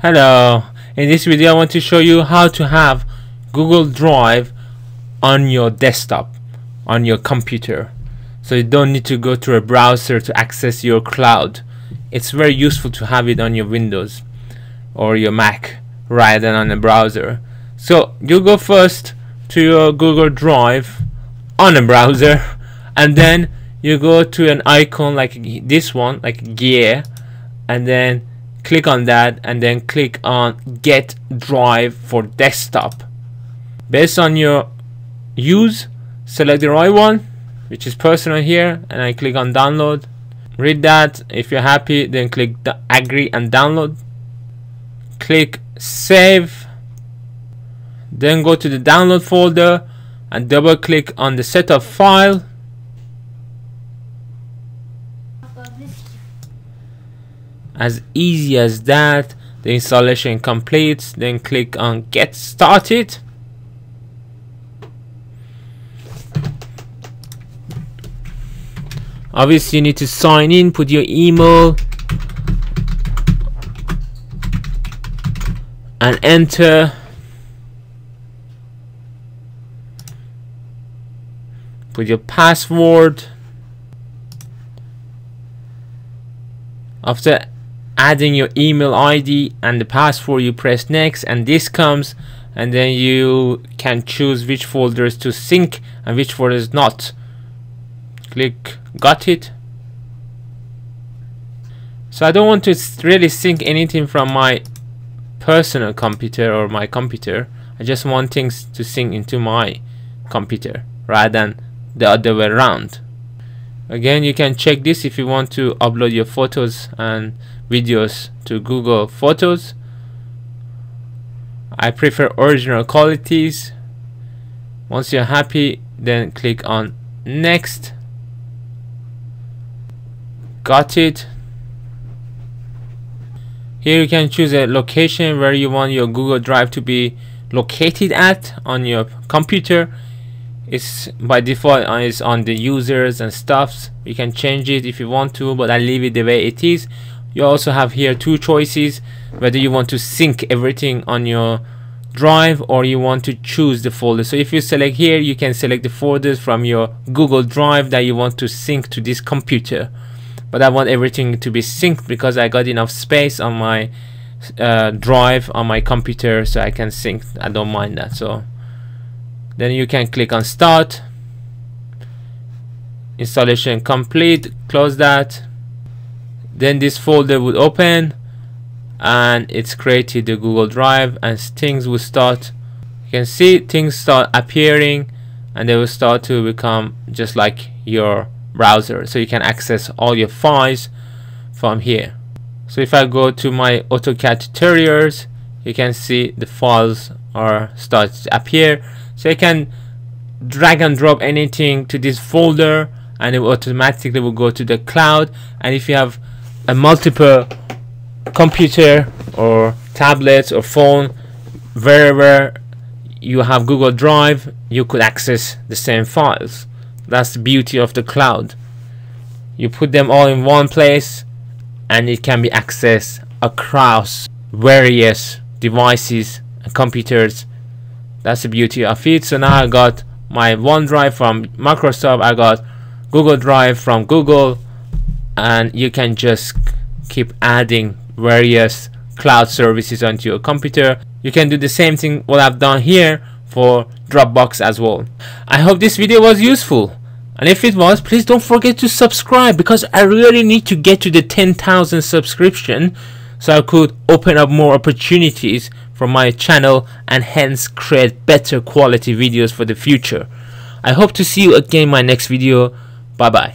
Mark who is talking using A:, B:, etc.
A: Hello, in this video I want to show you how to have Google Drive on your desktop, on your computer. So you don't need to go to a browser to access your cloud. It's very useful to have it on your Windows or your Mac rather than on a browser. So you go first to your Google Drive on a browser and then you go to an icon like this one, like gear, and then click on that and then click on get drive for desktop. Based on your use select the right one which is personal here and I click on download. Read that. If you're happy then click the agree and download. Click save. Then go to the download folder and double click on the setup file as easy as that the installation completes then click on get started. Obviously you need to sign in put your email and enter. Put your password. After adding your email ID and the password you press next and this comes and then you can choose which folders to sync and which folders not. Click got it? So I don't want to really sync anything from my personal computer or my computer. I just want things to sync into my computer rather than the other way around. Again you can check this if you want to upload your photos and videos to Google Photos. I prefer original qualities. Once you're happy then click on next. Got it. Here you can choose a location where you want your Google Drive to be located at on your computer. It's by default uh, is on the users and stuffs. You can change it if you want to but I leave it the way it is you also have here two choices whether you want to sync everything on your drive or you want to choose the folder. So if you select here you can select the folders from your Google Drive that you want to sync to this computer. But I want everything to be synced because I got enough space on my uh, drive on my computer so I can sync. I don't mind that. So then you can click on start. Installation complete. Close that then this folder would open and it's created the Google Drive and things will start you can see things start appearing and they will start to become just like your browser. So you can access all your files from here. So if I go to my AutoCAD tutorials you can see the files are start to appear. So you can drag and drop anything to this folder and it automatically will go to the cloud. And if you have a multiple computer or tablets or phone wherever you have Google Drive you could access the same files. That's the beauty of the cloud. You put them all in one place and it can be accessed across various devices and computers. That's the beauty of it. So now I got my OneDrive from Microsoft. I got Google Drive from Google and you can just keep adding various cloud services onto your computer you can do the same thing what I've done here for Dropbox as well I hope this video was useful and if it was please don't forget to subscribe because I really need to get to the 10,000 subscription so I could open up more opportunities for my channel and hence create better quality videos for the future. I hope to see you again in my next video. Bye bye.